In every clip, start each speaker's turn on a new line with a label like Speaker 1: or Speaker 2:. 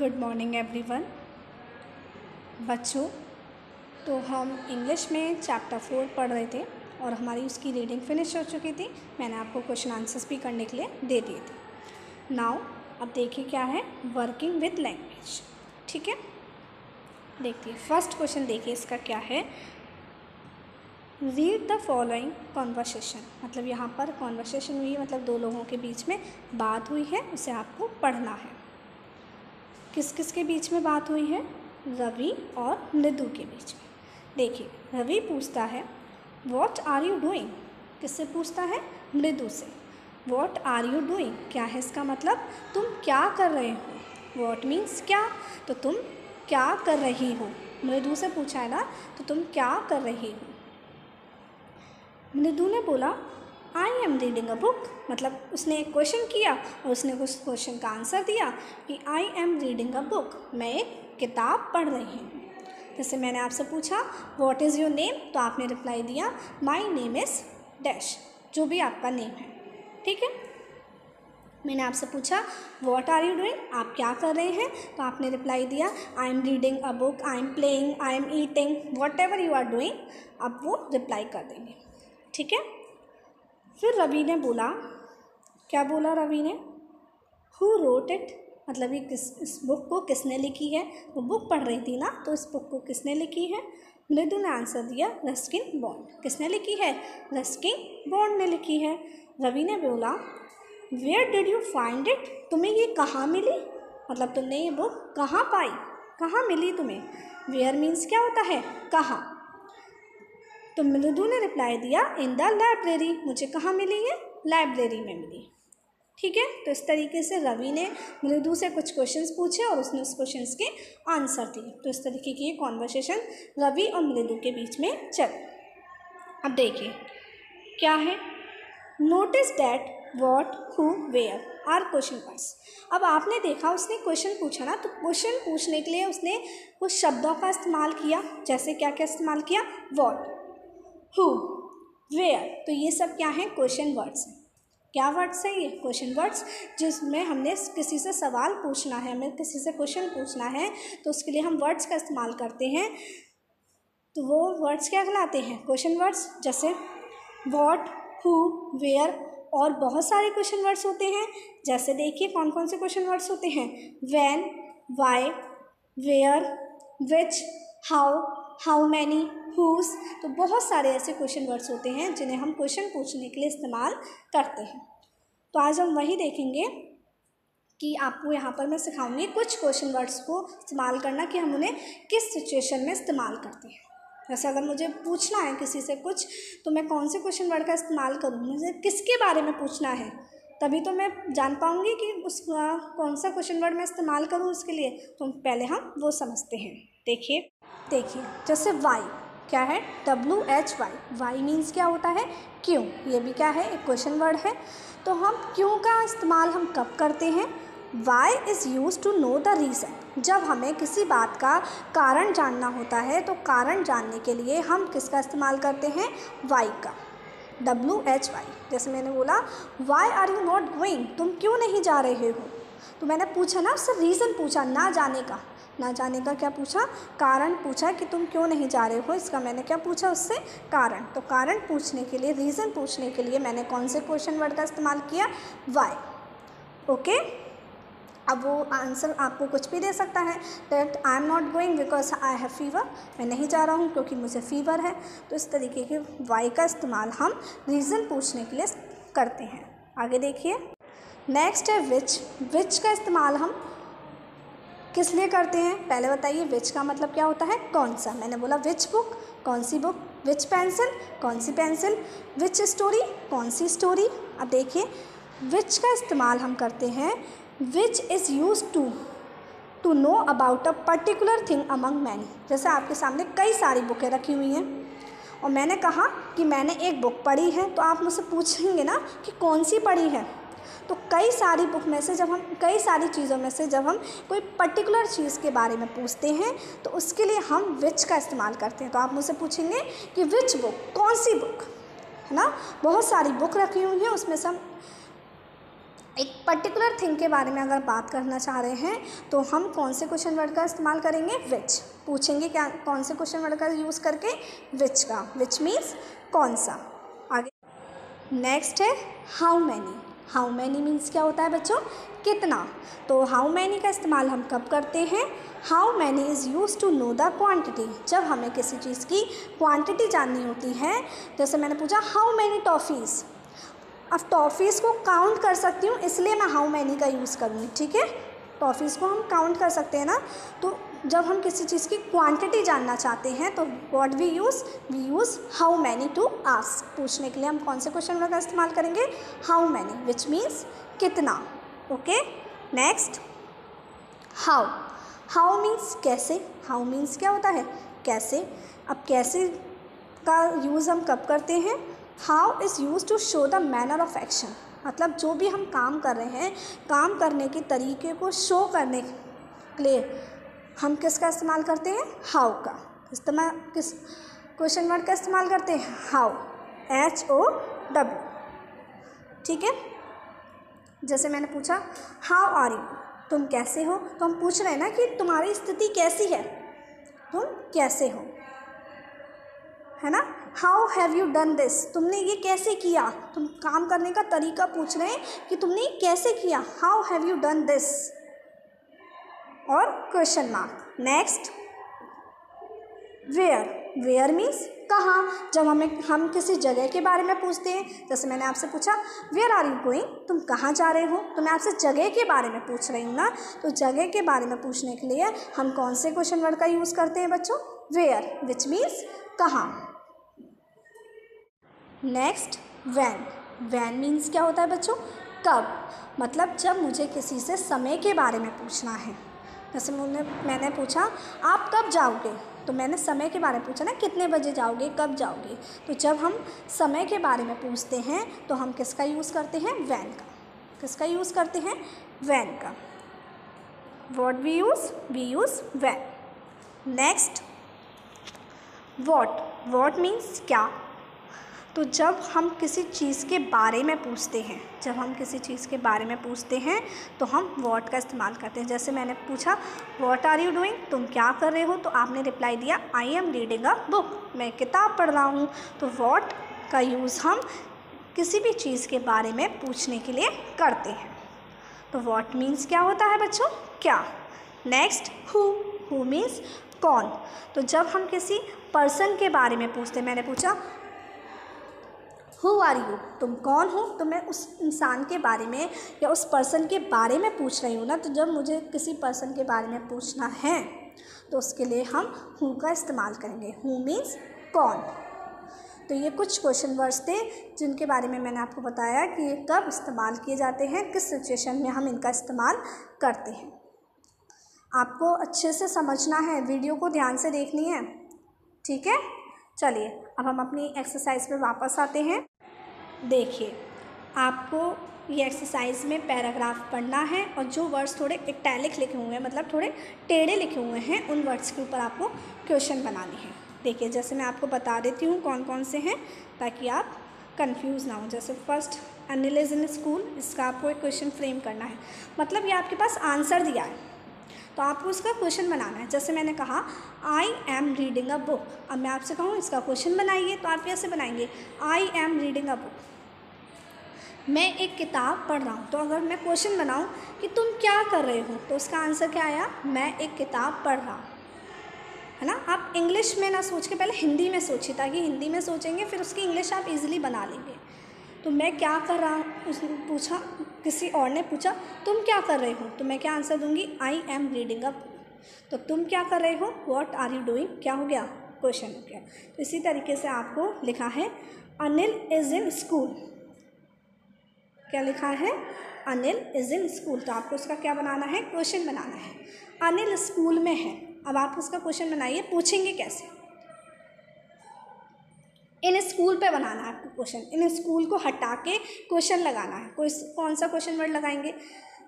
Speaker 1: Good morning everyone बच्चों तो हम इंग्लिश में चैप्टर फोर पढ़ रहे थे और हमारी उसकी रीडिंग फिनिश हो चुकी थी। मैंने आपको क्वेश्चन आंसर्स भी करने के लिए दे दिए थे। नाउ अब देखिए क्या है? वर्किंग विद लैंग्वेज ठीक है? देखिए फ़र्स्ट क्वेश्चन देखिए इसका क्या है? रीड द फॉलोइंग कॉन्वर्सेशन मतलब यहाँ पर कॉन्वर्सेशन हुई मतलब दो लोगों के बीच में बात हुई है, उसे आपको पढ़ना है। किस किस के बीच में बात हुई है? रवि और मृदु के बीच में। देखिए, रवि पूछता है वॉट आर यू डूइंग किससे पूछता है? मृदु से। वॉट आर यू डूइंग क्या है इसका मतलब? तुम क्या कर रहे हो? वॉट मीन्स क्या? तो तुम क्या कर रही हो? मृदु से पूछा है ना तो तुम क्या कर रही हो? मृदु ने बोला I am reading a book मतलब उसने एक क्वेश्चन किया और उसने उस क्वेश्चन का आंसर दिया कि I am reading a book मैं एक किताब पढ़ रही हूँ। जैसे मैंने आपसे पूछा वॉट इज़ योर नेम तो आपने रिप्लाई दिया माई नेम इज़ डैश जो भी आपका नेम है। ठीक है? मैंने आपसे पूछा वॉट आर यू डूइंग आप क्या कर रहे हैं? तो आपने रिप्लाई दिया I am reading a book I am playing I am eating whatever you are doing अब वो रिप्लाई कर देंगे। ठीक है? फिर रवि ने बोला, क्या बोला रवि ने? हु रोट इट मतलब ये किस, इस बुक को किसने लिखी है? वो बुक पढ़ रही थी ना तो इस बुक को किसने लिखी है? मृदु ने आंसर दिया रस्किन बॉन्ड किसने लिखी है? रस्किन बॉन्ड ने लिखी है। रवि ने बोला where did you find it तुम्हें ये कहाँ मिली? मतलब तुमने ये बुक कहाँ पाई? कहाँ मिली तुम्हें? वेयर मीन्स क्या होता है? कहाँ? तो मृदु ने रिप्लाई दिया इन द लाइब्रेरी मुझे कहाँ मिली है लाइब्रेरी में मिली। ठीक है? तो इस तरीके से रवि ने मृदु से कुछ क्वेश्चंस पूछे और उसने उस क्वेश्चंस के आंसर दिए। तो इस तरीके की ये कॉन्वर्सेशन रवि और मृदु के बीच में चल। अब देखिए, क्या है? Notice that what who where are question pass अब आपने देखा उसने क्वेश्चन पूछा ना तो क्वेश्चन पूछने के लिए उसने कुछ शब्दों का इस्तेमाल किया, जैसे क्या क्या इस्तेमाल किया? वॉट हु वेयर तो ये सब क्या है? क्वेश्चन वर्ड्स हैं। क्या वर्ड्स है ये? क्वेश्चन वर्ड्स जिसमें हमने किसी से सवाल पूछना है, हमें किसी से क्वेश्चन पूछना है तो उसके लिए हम वर्ड्स का इस्तेमाल करते हैं। तो वो वर्ड्स क्या कहलाते हैं? क्वेश्चन वर्ड्स जैसे वॉट हु वेयर और बहुत सारे क्वेश्चन वर्ड्स होते हैं। जैसे देखिए कौन कौन से क्वेश्चन वर्ड्स होते हैं। When why where which how how many whose तो बहुत सारे ऐसे क्वेश्चन वर्ड्स होते हैं, जिन्हें हम क्वेश्चन पूछने के लिए इस्तेमाल करते हैं। तो आज हम वही देखेंगे कि आपको यहाँ पर मैं सिखाऊँगी कुछ क्वेश्चन वर्ड्स को इस्तेमाल करना कि हम उन्हें किस सिचुएशन में इस्तेमाल करते हैं। जैसे अगर मुझे पूछना है किसी से कुछ तो मैं कौन से क्वेश्चन वर्ड का इस्तेमाल करूँ? मुझे किसके बारे में पूछना है? तभी तो मैं जान पाऊँगी कि उस, कौन सा क्वेश्चन वर्ड मैं इस्तेमाल करूँ उसके लिए। तो पहले हम वो समझते हैं। देखिए। देखिए, जैसे वाई क्या है? W H Y why means क्या होता है? क्यों? ये भी क्या है? एक क्वेश्चन वर्ड है। तो हम क्यों का इस्तेमाल हम कब करते हैं? Why is use to know the reason जब हमें किसी बात का कारण जानना होता है तो कारण जानने के लिए हम किसका इस्तेमाल करते हैं? वाई का। डब्ल्यू एच वाई जैसे मैंने बोला why are you not going तुम क्यों नहीं जा रहे हो? तो मैंने पूछा ना उससे रीज़न पूछा, ना जाने का। ना जाने का क्या पूछा? कारण पूछा कि तुम क्यों नहीं जा रहे हो? इसका मैंने क्या पूछा उससे? कारण। तो कारण पूछने के लिए रीज़न पूछने के लिए मैंने कौन से क्वेश्चन वर्ड का इस्तेमाल किया? वाई ओके अब वो आंसर आपको कुछ भी दे सकता है। That I am not going because I have fever मैं नहीं जा रहा हूँ क्योंकि मुझे फीवर है। तो इस तरीके के वाई का इस्तेमाल हम रीज़न पूछने के लिए करते हैं। आगे देखिए। नेक्स्ट है विच विच का इस्तेमाल हम किस लिए करते हैं? पहले बताइए विच का मतलब क्या होता है? कौन सा? मैंने बोला विच बुक कौन सी बुक विच पेंसिल कौन सी पेंसिल विच स्टोरी कौन सी स्टोरी अब देखिए विच का इस्तेमाल हम करते हैं which is use to to know about a particular thing among many जैसे आपके सामने कई सारी बुकें रखी हुई हैं, और मैंने कहा कि मैंने एक बुक पढ़ी है तो आप मुझसे पूछेंगे ना कि कौन सी पढ़ी है? तो कई सारी बुक में से जब हम, कई सारी चीज़ों में से जब हम कोई पर्टिकुलर चीज़ के बारे में पूछते हैं तो उसके लिए हम विच का इस्तेमाल करते हैं। तो आप मुझसे पूछेंगे कि विच बुक कौन सी बुक है ना? बहुत सारी बुक रखी हुई हैं, उसमें से हम एक पर्टिकुलर थिंग के बारे में अगर बात करना चाह रहे हैं तो हम कौन से क्वेश्चन वर्ड का इस्तेमाल करेंगे? विच पूछेंगे क्या, कौन से क्वेश्चन वर्ड का यूज़ करके? विच का। विच मीन्स कौन सा। आगे। नेक्स्ट है how many how many means क्या होता है बच्चों? कितना? तो हाउ मैनी का इस्तेमाल हम कब करते हैं? How many is use to know the quantity जब हमें किसी चीज़ की क्वान्टिटी जाननी होती है, जैसे मैंने पूछा हाउ मैनी टॉफ़ीज़ अब टॉफ़ीज़ को काउंट कर सकती हूँ, इसलिए मैं हाउ मैनी का यूज़ करूँगी ठीक है? टॉफ़ीज़ को हम काउंट कर सकते हैं ना? तो जब हम किसी चीज़ की क्वांटिटी जानना चाहते हैं तो what we use we use how many to ask पूछने के लिए हम कौन से क्वेश्चन का इस्तेमाल करेंगे? हाउ मैनी विच मीन्स कितना. Okay next how how means कैसे? हाउ मीन्स क्या होता है? कैसे? अब कैसे का यूज़ हम कब करते हैं? How is use to show the manner of action मतलब जो भी हम काम कर रहे हैं, काम करने के तरीके को शो करने के लिए हम किसका इस्तेमाल करते हैं? हाउ का। इस्तेमाल किस क्वेश्चन वर्ड का इस्तेमाल करते हैं? हाउ। एच ओ डब्ल्यू ठीक है? जैसे मैंने पूछा, हाउ आर यू? तुम कैसे हो? तो हम पूछ रहे हैं ना कि तुम्हारी स्थिति कैसी है? तुम कैसे हो? है ना? How have you done this तुमने ये कैसे किया? तुम काम करने का तरीका पूछ रहे हैं कि तुमने कैसे किया? How have you done this और question mark next where where means कहाँ? जब हमें, हम किसी जगह के बारे में पूछते हैं, जैसे मैंने आपसे पूछा वेयर आर यू गोइंग तुम कहाँ जा रहे हो? तो मैं आपसे जगह के बारे में पूछ रही हूँ ना? तो जगह के बारे में पूछने के लिए हम कौन से क्वेश्चन वर्ड का यूज़ करते हैं बच्चों? वेयर विच मीन्स कहाँ? नेक्स्ट वैन वैन मीन्स क्या होता है बच्चों? कब? मतलब जब मुझे किसी से समय के बारे में पूछना है। जैसे मैंने मैंने पूछा, आप कब जाओगे? तो मैंने समय के बारे में पूछा ना, कितने बजे जाओगे, कब जाओगे? तो जब हम समय के बारे में पूछते हैं तो हम किसका यूज़ करते हैं? वैन का। किसका यूज़ करते हैं? वैन का। What we use we use when. Next what what means क्या? तो जब हम किसी चीज़ के बारे में पूछते हैं, जब हम किसी चीज़ के बारे में पूछते हैं तो हम वॉट का इस्तेमाल करते हैं। जैसे मैंने पूछा वॉट आर यू डूइंग तुम क्या कर रहे हो? तो आपने रिप्लाई दिया I am reading a book मैं किताब पढ़ रहा हूँ। तो वॉट का यूज़ हम किसी भी चीज़ के बारे में पूछने के लिए करते हैं। तो वॉट मीन्स क्या होता है बच्चों? क्या? नेक्स्ट हु हु मीन्स कौन? तो जब हम किसी पर्सन के बारे में पूछते हैं, मैंने पूछा हु आर यू तुम कौन हो? तो मैं उस इंसान के बारे में या उस पर्सन के बारे में पूछ रही हूँ ना तो जब मुझे किसी पर्सन के बारे में पूछना है तो उसके लिए हम हु का इस्तेमाल करेंगे। हु मीन्स कौन? तो ये कुछ क्वेश्चन वर्ड्स थे, जिनके बारे में मैंने आपको बताया कि ये कब इस्तेमाल किए जाते हैं, किस सिचुएशन में हम इनका इस्तेमाल करते हैं। आपको अच्छे से समझना है वीडियो को ध्यान से देखनी है, ठीक है? चलिए, अब हम अपनी एक्सरसाइज पे वापस आते हैं। देखिए, आपको ये एक्सरसाइज में पैराग्राफ पढ़ना है और जो वर्ड्स थोड़े इटैलिक लिखे हुए हैं मतलब थोड़े टेढ़े लिखे हुए हैं, उन वर्ड्स के ऊपर आपको क्वेश्चन बनाने हैं। देखिए, जैसे मैं आपको बता देती हूँ कौन कौन से हैं, ताकि आप कंफ्यूज ना हो। जैसे first Anil is in school इसका आपको एक क्वेश्चन फ्रेम करना है। मतलब ये आपके पास आंसर दिया है तो आपको उसका क्वेश्चन बनाना है। जैसे मैंने कहा I am reading a book अब मैं आपसे कहूँ, इसका क्वेश्चन बनाइए तो आप कैसे बनाएँगे? I am reading a book मैं एक किताब पढ़ रहा हूँ तो अगर मैं क्वेश्चन बनाऊँ कि तुम क्या कर रहे हो तो उसका आंसर क्या आया? मैं एक किताब पढ़ रहा हूँ। है ना? आप इंग्लिश में ना सोच के, पहले हिंदी में सोचिए, ताकि हिंदी में सोचेंगे, फिर उसकी इंग्लिश आप इजीली बना लेंगे। तो मैं क्या कर रहा हूँ? उसने पूछा, किसी और ने पूछा, तुम क्या कर रहे हो? तो मैं क्या आंसर दूँगी? आई एम रीडिंग अप तो तुम क्या कर रहे हो? वॉट आर यू डूइंग क्या हो गया? क्वेश्चन हो गया। तो इसी तरीके से आपको लिखा है। अनिल इज़ इन स्कूल क्या लिखा है? अनिल इज़ इन स्कूल तो आपको उसका क्या बनाना है? क्वेश्चन बनाना है। अनिल स्कूल में है। अब आप उसका क्वेश्चन बनाइए। पूछेंगे कैसे? इन स्कूल पे बनाना है आपको क्वेश्चन इन स्कूल को हटा के क्वेश्चन लगाना है। कोई कौन सा क्वेश्चन वर्ड लगाएँगे?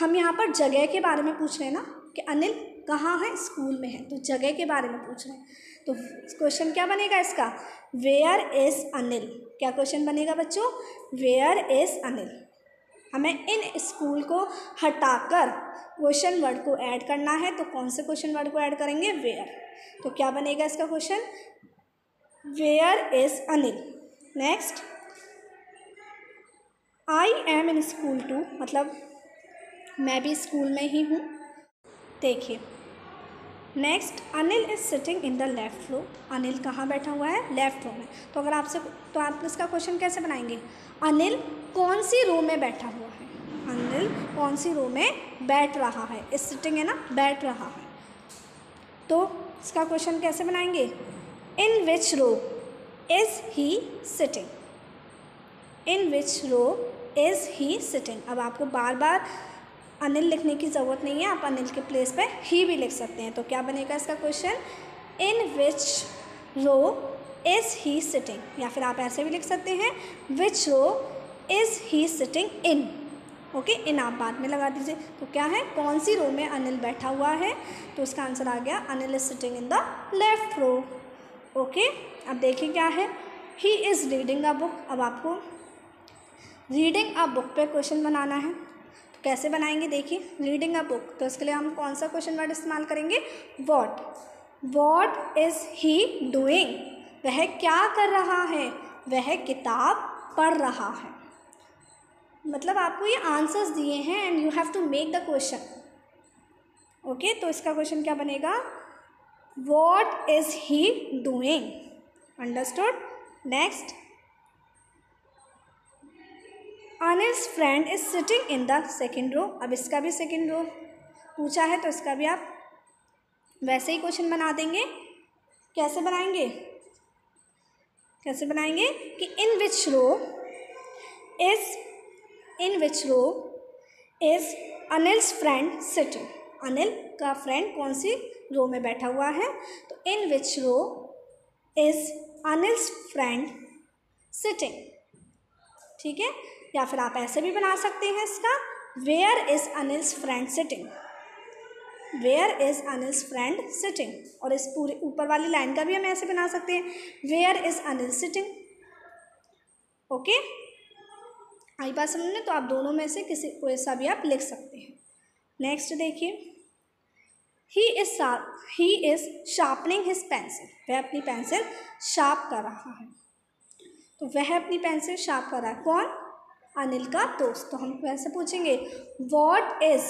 Speaker 1: हम यहाँ पर जगह के बारे में पूछ रहे हैं ना कि अनिल कहाँ है? स्कूल में है। तो जगह के बारे में पूछ रहे हैं। तो क्वेश्चन क्या बनेगा इसका? वेयर इज़ अनिल क्या क्वेश्चन बनेगा बच्चों? वेयर इज़ अनिल हमें इन स्कूल को हटाकर क्वेश्चन वर्ड को ऐड करना है तो कौन से क्वेश्चन वर्ड को ऐड करेंगे? वेयर। तो क्या बनेगा इसका question? Where is Anil. Next. I am in school too मतलब मैं भी स्कूल में ही हूँ। देखिए। Next Anil is sitting in the left row Anil कहाँ बैठा हुआ है? लेफ़्ट रो में। तो अगर आपसे तो आप इसका क्वेश्चन कैसे बनाएँगे? अनिल कौन सी रो में बैठा हुआ है? अनिल कौन सी रो में बैठ रहा है? इस सिटिंग है ना? बैठ रहा है। तो इसका क्वेश्चन कैसे बनाएँगे? In which row is he sitting in which row is he sitting अब आपको बार बार अनिल लिखने की ज़रूरत नहीं है, आप अनिल के प्लेस पे ही भी लिख सकते हैं। तो क्या बनेगा इसका question in which row is he sitting या फिर आप ऐसे भी लिख सकते हैं which row is he sitting in okay इन आप बाद में लगा दीजिए। तो क्या है? कौन सी रो में अनिल बैठा हुआ है? तो उसका आंसर आ गया, Anil is sitting in the left row okay अब देखिए क्या है। He is reading a book अब आपको रीडिंग अ बुक पे क्वेश्चन बनाना है। कैसे बनाएँगे? देखिए रीडिंग अ बुक तो इसके लिए हम कौन सा क्वेश्चन वर्ड इस्तेमाल करेंगे? What what is he doing वह क्या कर रहा है? वह किताब पढ़ रहा है। मतलब आपको ये आंसर्स दिए हैं and you have to make the question okay तो इसका क्वेश्चन क्या बनेगा? What is he doing understood next Anil's friend is sitting in the second row अब इसका भी सेकेंड रो पूछा है तो इसका भी आप वैसे ही क्वेश्चन बना देंगे। कैसे बनाएँगे? कैसे बनाएँगे कि in which row is in which row is Anil's friend sitting Anil का फ्रेंड कौन सी रो में बैठा हुआ है? तो in which row is Anil's friend sitting ठीक है? या फिर आप ऐसे भी बना सकते हैं इसका? Where is Anil's friend sitting where is Anil's friend sitting और इस पूरे ऊपर वाली लाइन का भी हम ऐसे बना सकते हैं। Where is Anil sitting okay आई बात समझ में तो आप दोनों में से किसी को ऐसा भी आप लिख सकते हैं। नेक्स्ट देखिए। He is he is sharpening his pencil वह अपनी पेंसिल शार्प कर रहा है। तो वह अपनी पेंसिल शार्प कर रहा है। कौन? अनिल का दोस्त। तो हम वैसे पूछेंगे what is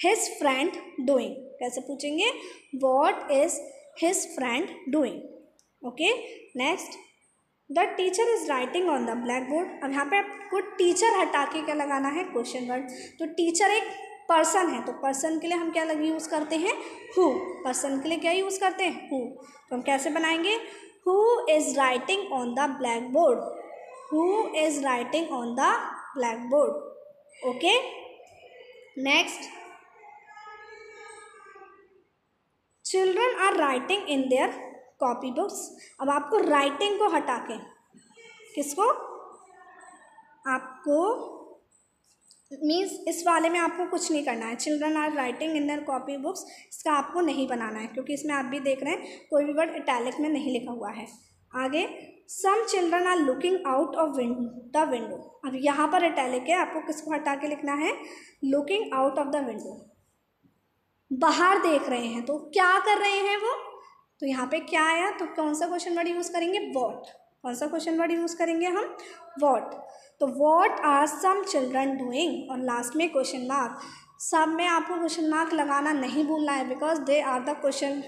Speaker 1: his friend doing कैसे पूछेंगे what is his friend doing okay next the teacher is writing on the blackboard अब यहाँ पे आपको टीचर हटा के क्या लगाना है? क्वेश्चन वर्ड तो टीचर एक पर्सन है तो पर्सन के लिए हम क्या लग यूज़ करते हैं? हु पर्सन के लिए क्या यूज़ करते हैं? हु तो हम कैसे बनाएँगे? Who is writing on the blackboard is writing on the blackboard okay next children are writing in their copy books अब आपको राइटिंग को हटा के किसको? आपको मीन्स इस वाले में आपको कुछ नहीं करना है। Children are writing in their copy books इसका आपको नहीं बनाना है, क्योंकि इसमें आप भी देख रहे हैं, कोई भी वर्ड इटैलिक में नहीं लिखा हुआ है। आगे। Some children are looking out of the window अब यहाँ पर इटैलिक है, आपको किसको हटा के लिखना है? Looking out of the window बाहर देख रहे हैं तो क्या कर रहे हैं वो? तो यहाँ पे क्या आया? तो कौन सा क्वेश्चन वर्ड यूज़ करेंगे? वॉट कौन सा क्वेश्चन वर्ड यूज़ करेंगे हम? वॉट तो what are some children doing और लास्ट में क्वेश्चन मार्क सब में आपको क्वेश्चन मार्क लगाना नहीं भूलना है because they are the question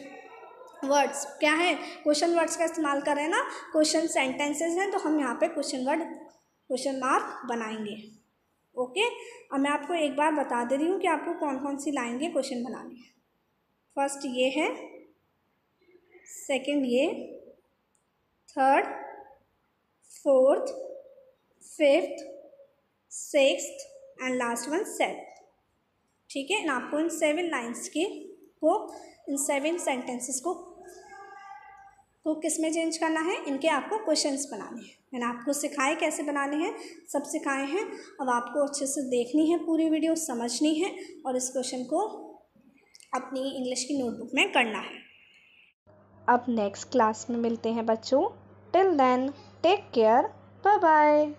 Speaker 1: words क्या है? क्वेश्चन वर्ड्स का इस्तेमाल कर ना? क्वेश्चन सेंटेंसेज हैं तो हम यहाँ पे क्वेश्चन वर्ड क्वेश्चन मार्क बनाएँगे। ओके अब मैं आपको एक बार बता दे रही हूँ कि आपको कौन कौन सी लाइन के क्वेश्चन बनाने फ़र्स्ट ये है। सेकंड ये। Third fourth fifth six and last one seven ठीक है? ना आपको इन सेवन लाइन्स के को, इन सेवन सेंटेंसेस को को किसमें चेंज करना है? इनके आपको क्वेश्चंस बनाने हैं। मैंने आपको सिखाए कैसे बनाने हैं, सब सिखाए हैं। अब आपको अच्छे से देखनी है पूरी वीडियो समझनी है और इस क्वेश्चन को अपनी इंग्लिश की नोटबुक में करना है।
Speaker 2: अब नेक्स्ट क्लास में मिलते हैं बच्चों। Till then take care bye bye